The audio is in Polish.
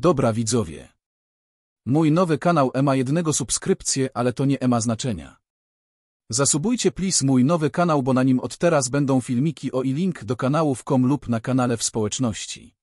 Dobra widzowie. Mój nowy kanał e ma jednego subskrypcję, ale to nie e ma znaczenia. Zasubujcie please mój nowy kanał, bo na nim od teraz będą filmiki o i link do kanałów kom lub na kanale w społeczności.